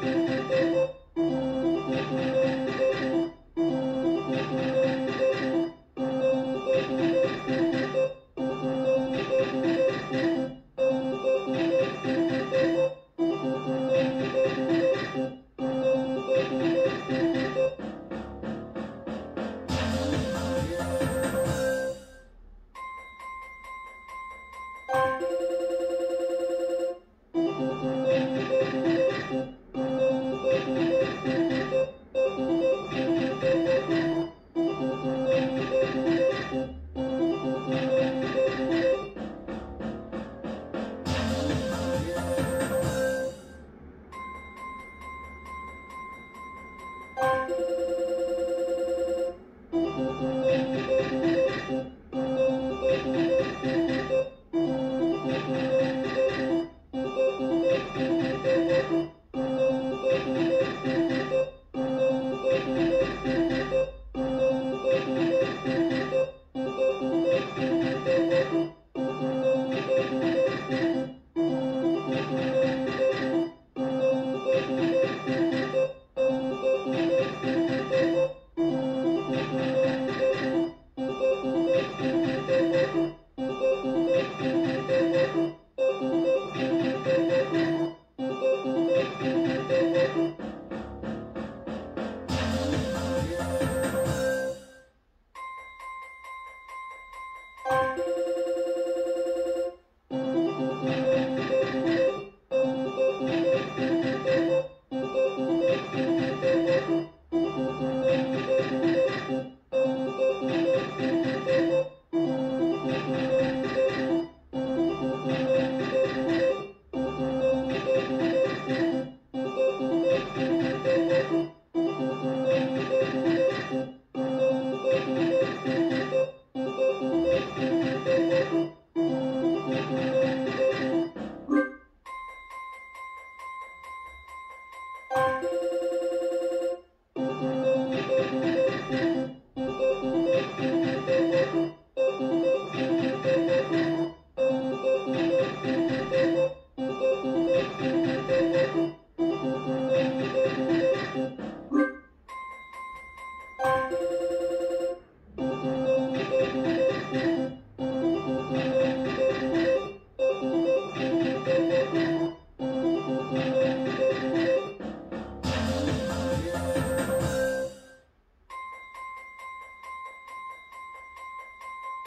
Thank you.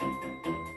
うん。